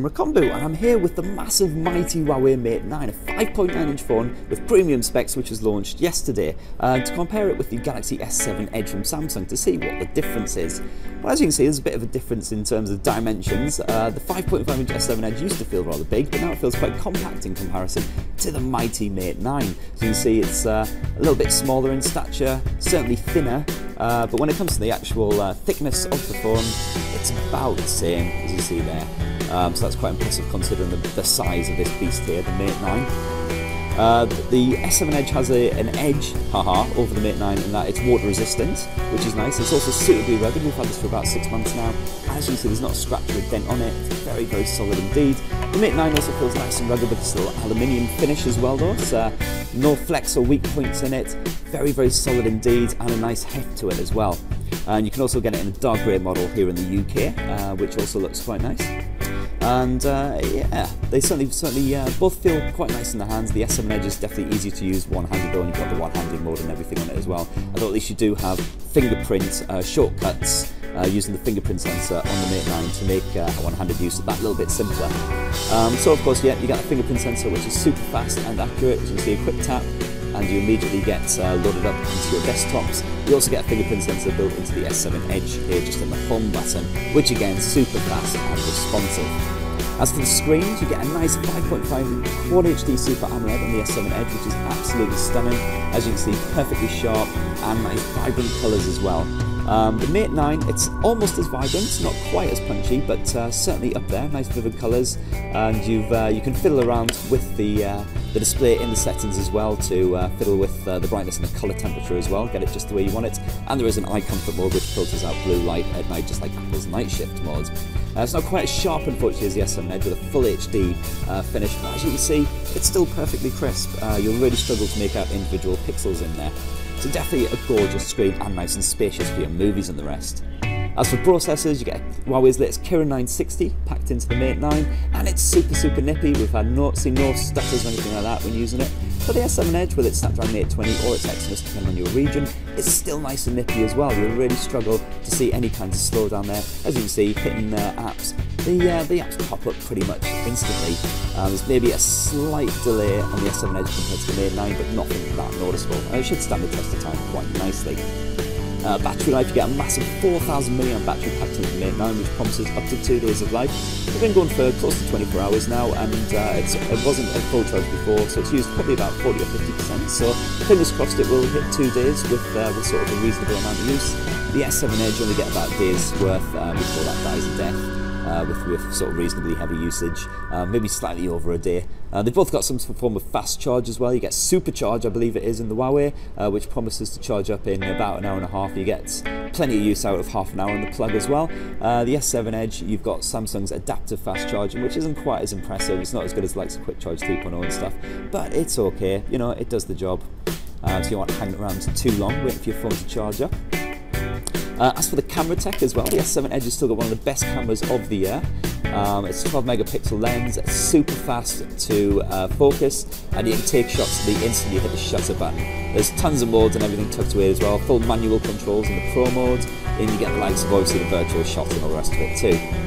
I'm Rakombu and I'm here with the massive mighty Huawei Mate 9, a 5.9 inch phone with premium specs which was launched yesterday uh, to compare it with the Galaxy S7 Edge from Samsung to see what the difference is. Well as you can see there's a bit of a difference in terms of dimensions. Uh, the 5.5 inch S7 Edge used to feel rather big but now it feels quite compact in comparison to the mighty Mate 9. So you can see it's uh, a little bit smaller in stature, certainly thinner uh, but when it comes to the actual uh, thickness of the phone it's about the same as you see there. Um, so that's quite impressive considering the, the, size of this beast here, the Mate 9. Uh, the S7 Edge has a, an edge, haha, over the Mate 9 in that it's water resistant, which is nice. It's also suitably rugged. We've had this for about six months now. As you see, there's not a scratch or a dent on it. It's very, very solid indeed. The Mate 9 also feels nice and rugged with this little aluminium finish as well, though. So, uh, no flex or weak points in it. Very, very solid indeed, and a nice heft to it as well. And you can also get it in a dark grey model here in the UK, uh, which also looks quite nice and uh, yeah, they certainly certainly uh, both feel quite nice in the hands. The S7 Edge is definitely easier to use one-handed though, and you've got the one-handed mode and everything on it as well. I thought at least you do have fingerprint uh, shortcuts uh, using the fingerprint sensor on the Mate 9 to make uh, one-handed use of that a little bit simpler. Um, so of course, yeah, you got a fingerprint sensor which is super fast and accurate. You can see, a quick tap and you immediately get uh, loaded up into your desktops. You also get a fingerprint sensor built into the S7 Edge here just on the home button, which again super fast and responsive. As for the screens, you get a nice 5.5 Quad HD Super AMOLED on the S7 Edge, which is absolutely stunning. As you can see, perfectly sharp and nice vibrant colours as well. Um, the Mate 9, it's almost as vibrant, not quite as punchy, but uh, certainly up there. Nice vivid colours, and you've uh, you can fiddle around with the uh, the display in the settings as well to uh, fiddle with uh, the brightness and the colour temperature as well. Get it just the way you want it. And there is an eye comfort mode which filters out blue light at night, just like Apple's night shift mode. Uh, it's not quite as sharp, unfortunately, as the S7 Edge with a full HD finish, but as you can see, it's still perfectly crisp. you'll really struggle to make out individual pixels in there. So definitely a gorgeous screen and nice and spacious for your movies and the rest. As for processors, you get Huawei's latest Kirin 960 packed into the Mate 9, and it's super, super nippy. We've had no, seen no stutters or anything like that when using it. For the S7 Edge, with its Snapdragon 820 or its Exynos, depending on your region, it's still nice and nippy as well. You'll really struggle to see any kind of slowdown there. As you can see, hitting uh, apps, the, uh, the apps pop up pretty much instantly. Um, there's maybe a slight delay on the S7 Edge compared to the Mate 9, but nothing that noticeable. And it should stand the test of time quite nicely. Uh, battery life, you get a massive 4000 mAh battery packed into the Mate 9, which promises up to two days of life. We've been going for close to 24 hours now, and uh, it wasn't a full charge before, so it's used probably about 40 or 50%. So fingers crossed it will hit two days with, uh, with sort of a reasonable amount of use. The S7 Edge only get about a day's worth uh, before that dies a death uh, with, with sort of reasonably heavy usage, uh, maybe slightly over a day. Uh, they've both got some form of fast charge as well. You get supercharge, I believe it is, in the Huawei, uh, which promises to charge up in about an hour and a half. You get plenty of use out of half an hour on the plug as well. Uh, the S7 Edge, you've got Samsung's adaptive fast charging, which isn't quite as impressive. It's not as good as like Quick Charge 3.0 and stuff, but it's okay. You know, it does the job. Uh, so you want to hang around too long waiting for your phone to charge up. Uh, as for the camera tech as well, the S7 Edge has still got one of the best cameras of the year. Um, it's 12 megapixel lens, super fast to uh, focus, and you can take shots the instant you hit the shutter button. There's tons of modes and everything tucked away as well, full manual controls in the Pro mode, and you get the likes of obviously the virtual shot and all the rest of it too.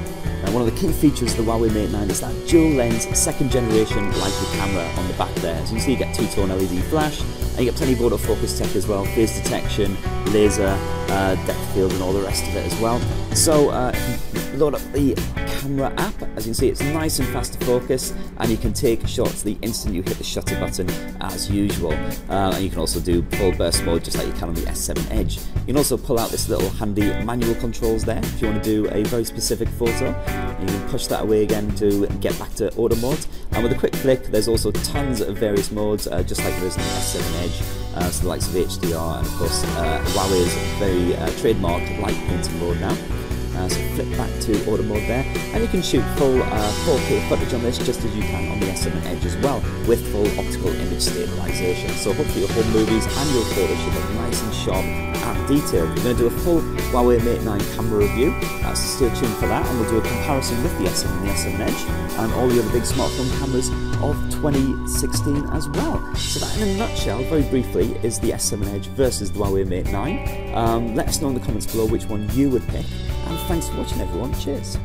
And one of the key features of the Huawei Mate 9 is that dual lens second generation Leica camera on the back there. As you can see you get two-tone LED flash and you get plenty of autofocus tech as well, face detection, laser, uh, depth field and all the rest of it as well. So uh, load up the camera app. As you can see, it's nice and fast to focus, and you can take shots the instant you hit the shutter button as usual. Uh, and you can also do full burst mode just like you can on the S7 Edge. You can also pull out this little handy manual controls there if you want to do a very specific photo. You can push that away again to get back to auto mode. And with a quick flick, there's also tons of various modes, uh, just like there is in the S7 Edge. Uh, so the likes of HDR and of course uh, Huawei's very uh, trademarked light painting mode now. Uh, so flip back to auto mode there, and you can shoot full uh, 4K footage on this just as you can on the S7 Edge as well, with full optical image stabilization. So hopefully your home movies and your photos should look nice and sharp and detailed. We're going to do a full Huawei Mate 9 camera review, uh, so stay tuned for that, and we'll do a comparison with the S7 and the S7 Edge, and all the other big smartphone cameras of 2016 as well. So that in a nutshell, very briefly, is the S7 Edge versus the Huawei Mate 9. Um, let us know in the comments below which one you would pick. And thanks for watching everyone. Cheers.